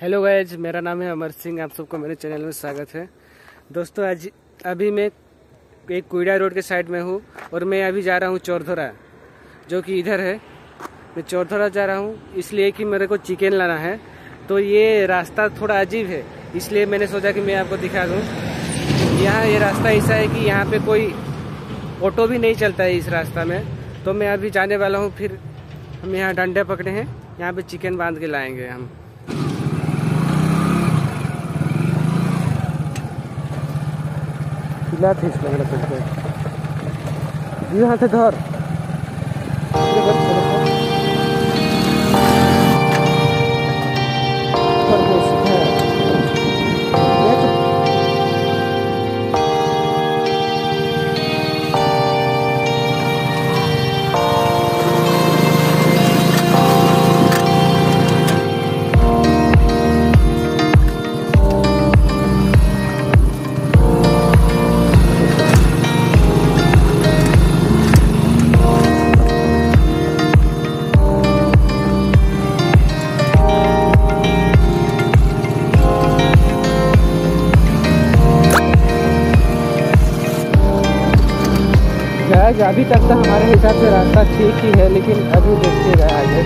Hello guys मेरा नाम है अमर सिंह, आप सबको मेरे चैनल में स्वागत है। दोस्तों, आज, अभी मैं एक कोयडा रोड के साइड में हूँ और मैं अभी जा रहा हूँ चौरधोरा जो कि इधर है। मैं चौरधोरा जा रहा हूँ, इसलिए कि मेरे को चिकन लाना है। तो ये रास्ता थोड़ा अजीब है, इसलिए मैंने सोचा कि मैं आपको दिखा दूँ। यहाँ ये रास्ता ऐसा है कि यहाँ पर कोई ऑटो भी नहीं चलता है इस रास्ता में। तो मैं अभी जाने वाला हूँ, फिर हम यहाँ डंडे पकड़े हैं। यहाँ पर चिकन बाँध के लाएँगे हम। पिला थे इसमें मेरा तुमको ये थे धर। गाइस अभी तक तो हमारे हिसाब से रास्ता ठीक ही है, लेकिन अभी देखते देखिएगा आगे।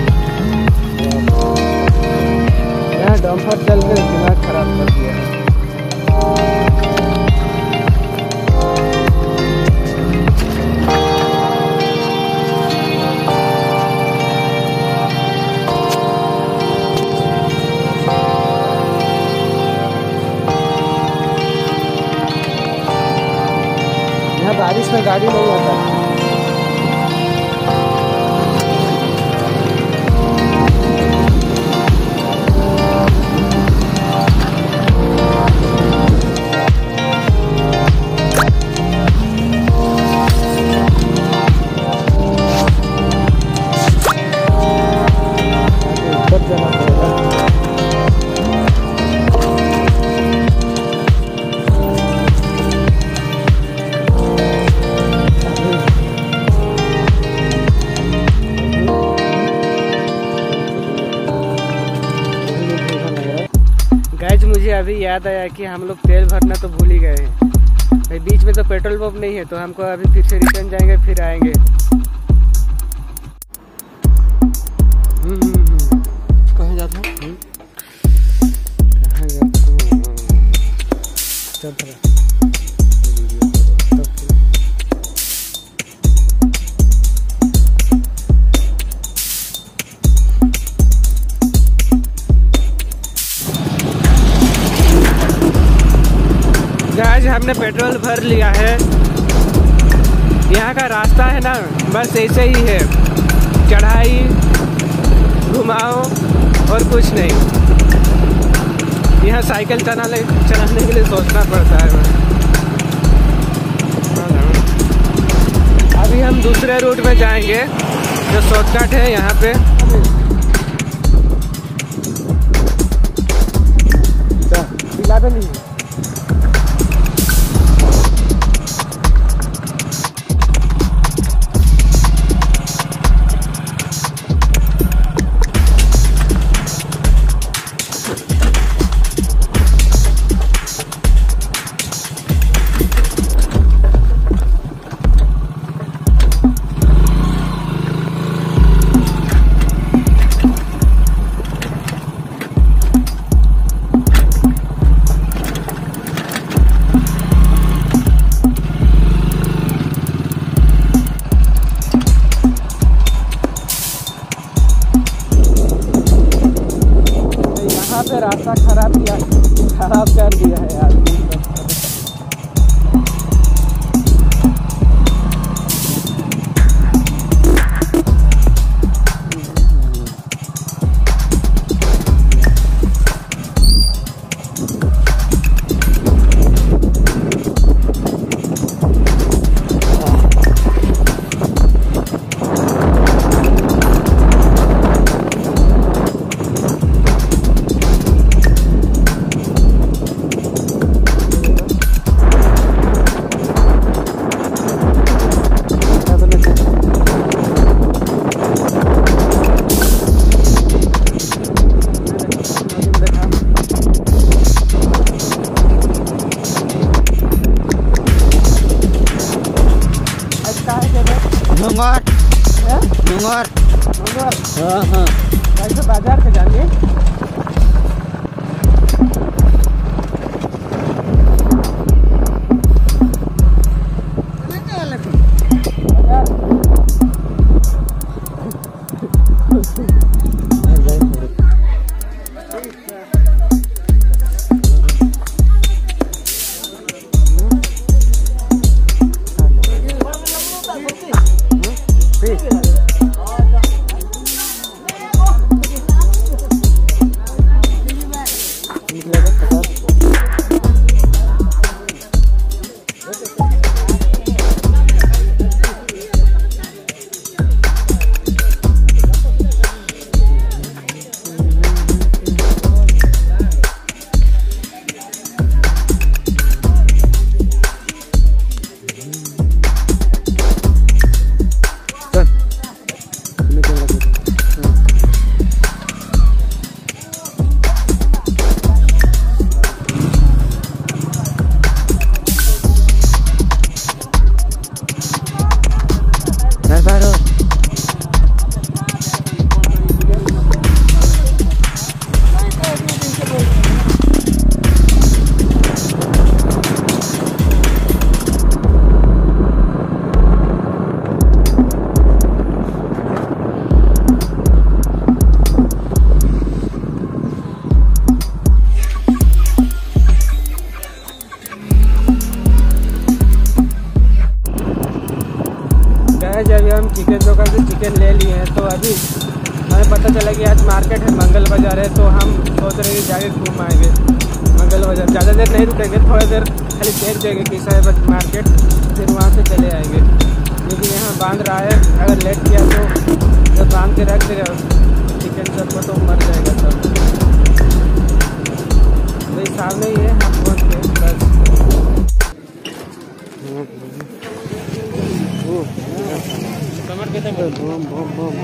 यहाँ डम्फर चल कर दिमाग खराब कर दिया। यहाँ गाड़ी नहीं आता मुझे अभी याद आया कि हम लोग तेल भरना तो भूल ही गए हैं। भाई, बीच में तो पेट्रोल पंप नहीं है तो हमको अभी फिर से रिटर्न जाएँगे, फिर आएँगे। हमने पेट्रोल भर लिया है। यहाँ का रास्ता है ना, बस ऐसे ही है। चढ़ाई, घुमाओ और कुछ नहीं। यहाँ साइकिल चलाने चलाने के लिए सोचना पड़ता है। अभी हम दूसरे रूट में जाएँगे, जो शॉर्टकट है यहाँ पे। नहीं खराब किया खराब कर दिया है यार। हैं? Nungor. मंगोर हाँ हाँ कैसे बाज़ार के जाएँगे हैं तो अभी हमें पता चला कि आज मार्केट है, मंगल बाज़ार है तो हम सोच रहे हैं कि जाके घूम आएँगे। मंगल बाज़ार। ज़्यादा देर नहीं रुकेंगे, थोड़ी देर खाली देख देंगे कैसा है बस मार्केट फिर वहाँ से चले आएँगे। लेकिन यहाँ बाँध रहा है, अगर लेट किया तो जब बाँध के रख देगा। चिकन सबको तो मर जाएगा सब। वही सामने ही है, हम पहुँच गए बस। कमर के बम बम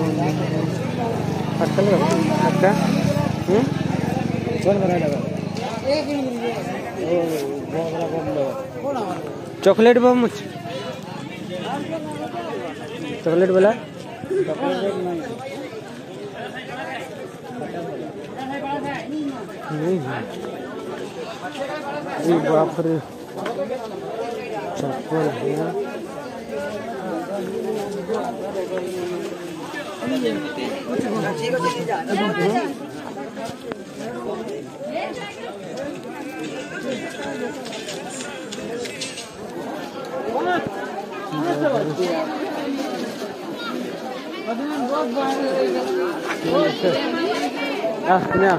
अटका हम्म? चल बना लगा। ओ बहुत बड़ा बम लगा चॉकलेट बम चॉकलेट वाला नहीं है अरे बाप रे चप्पल है Ah, punya.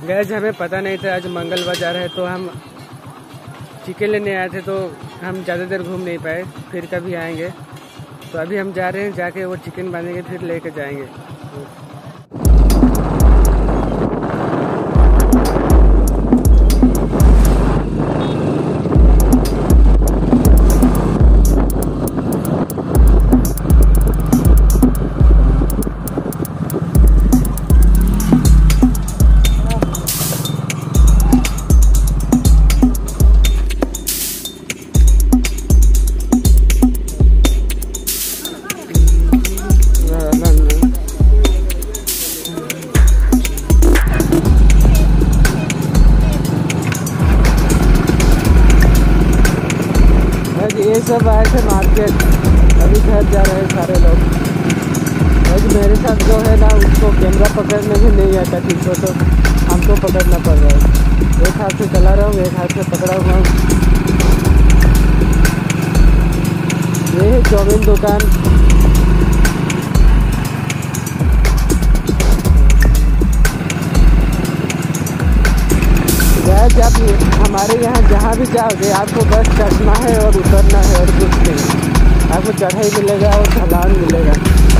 गैज हमें पता नहीं था, आज मंगल बाज़ार है तो हम चिकन लेने आए थे तो हम ज़्यादा देर घूम नहीं पाए, फिर कभी आएँगे। तो अभी हम जा रहे हैं, जाके वो चिकन बांधेंगे फिर लेके जाएँगे। चाउमीन दुकान जब हमारे यहाँ जहाँ भी जाओगे, आपको बस चढ़ना है और उतरना है और कुछ नहीं। आपको चढ़ाई मिलेगा और ढलान मिलेगा।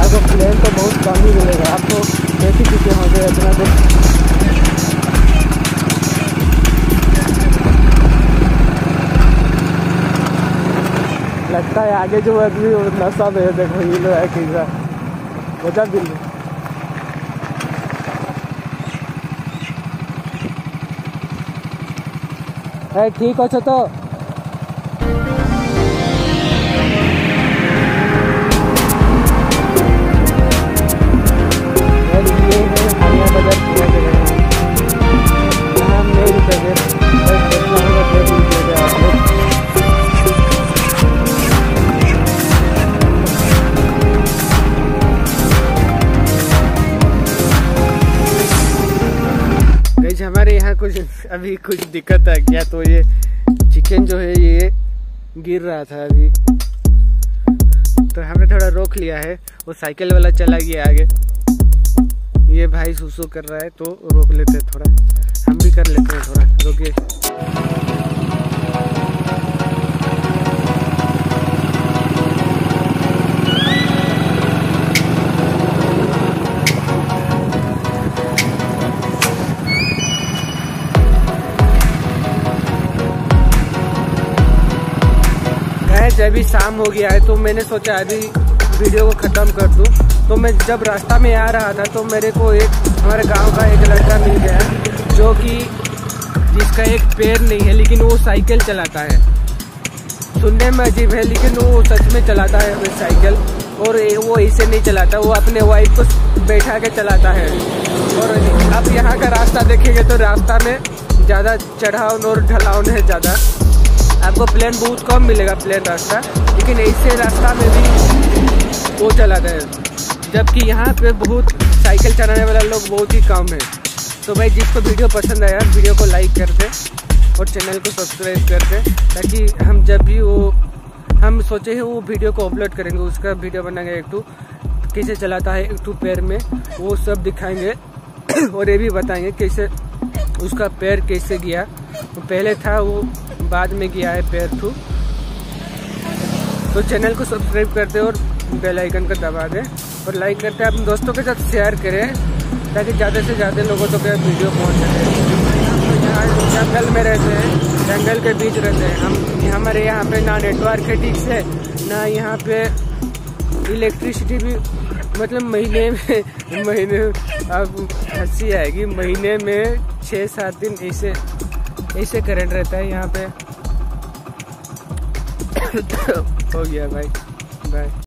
आपको प्लेन तो बहुत कम ही मिलेगा। आपको कैसी चीज़ें होंगे इतना कुछ तो। आगे जो आदमी नशा में है देखो ये लो है कैसा बचा दिल है ठीक अछ तो जो है ये गिर रहा था अभी। तो हमने थोड़ा रोक लिया है, वो साइकिल वाला चला गया आगे। ये भाई सुसु कर रहा है तो रोक लेते हैं थोड़ा। हम भी कर लेते हैं थोड़ा, रोकिए। गैस अभी शाम हो गया है तो मैंने सोचा अभी वीडियो को ख़त्म कर दूँ। तो मैं जब रास्ता में आ रहा था तो मेरे को एक, हमारे गाँव का एक लड़का मिल गया जो कि, जिसका एक पैर नहीं है, लेकिन वो साइकिल चलाता है। सुनने में अजीब है, लेकिन वो सच में चलाता है, वो साइकिल। और वो ऐसे नहीं चलाता, वो अपने वाइफ को बैठा के चलाता है। और अब यहाँ का रास्ता देखेंगे तो रास्ता में ज़्यादा चढ़ाव और ढलाव है ज़्यादा। आपको प्लेन बहुत कम मिलेगा प्लेन रास्ता। लेकिन ऐसे रास्ता में भी वो चलाता है। जबकि यहाँ पे बहुत साइकिल चलाने वाला लोग बहुत ही कम है। तो भाई, जिसको वीडियो पसंद आया, वीडियो को लाइक कर दे और चैनल को सब्सक्राइब कर दे, ताकि हम जब भी वो, हम सोचे हैं वो वीडियो को अपलोड करेंगे, उसका वीडियो बनाएँगे एक टू, कैसे चलाता है एक टू पैर में, वो सब दिखाएँगे और ये भी बताएँगे कैसे उसका पैर कैसे गया। वो पहले था वो बाद में किया है पैर टू तो चैनल को सब्सक्राइब कर दें और बेल आइकन को दबा दें और लाइक करते हैं अपने दोस्तों के साथ शेयर करें ताकि ज़्यादा से ज़्यादा लोगों तक तो वीडियो पहुँच सके। जंगल में रहते हैं, जंगल के बीच रहते हैं। हम, हमारे यहाँ पे ना नेटवर्क है ठीक से, ना यहाँ पे इलेक्ट्रिसिटी भी मतलब महीने में, महीने, अब हँसी आएगी। महीने में छः सात दिन ऐसे ऐसे करंट रहता है यहाँ पे। हो गया भाई। बाय